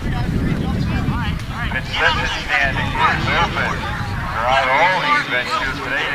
Vincent is standing. He's moving. They're on all these venues today.